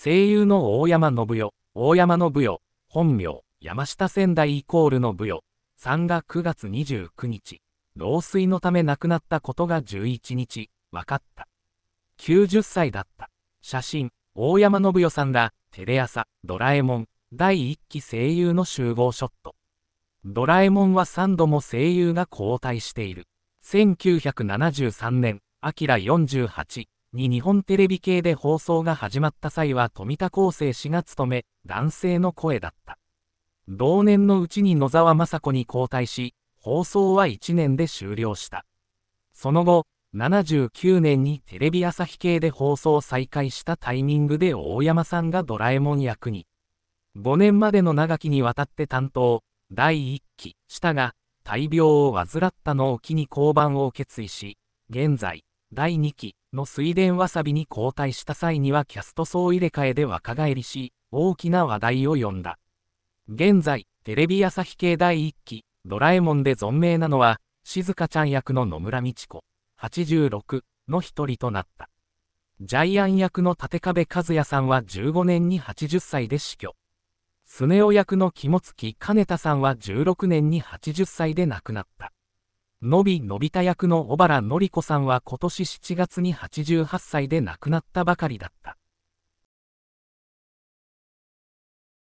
声優の大山信代、大山信代、本名、山下仙台イコールの武代、さんが9月29日、老衰のため亡くなったことが11日、分かった。90歳だった。写真、大山信代さんら、テレ朝、ドラえもん、第1期声優の集合ショット。ドラえもんは3度も声優が交代している。1973年、アキラ48に日本テレビ系で放送が始まった際は富田康生氏が務め、男性の声だった。同年のうちに野沢雅子に交代し、放送は1年で終了した。その後、79年にテレビ朝日系で放送再開したタイミングで大山さんがドラえもん役に。5年までの長きにわたって担当、第1期したが、大病を患ったのを機に降板を決意し、現在、第2期の水田わさびに交代した際にはキャスト総入れ替えで若返りし、大きな話題を呼んだ。現在、テレビ朝日系第1期、ドラえもんで存命なのは、静香ちゃん役の野村美智子、86の一人となった。ジャイアン役の立壁和也さんは15年に80歳で死去。スネ夫役の肝付金田さんは16年に80歳で亡くなった。のびのび太役の小原紀子さんは今年7月に88歳で亡くなったばかりだった。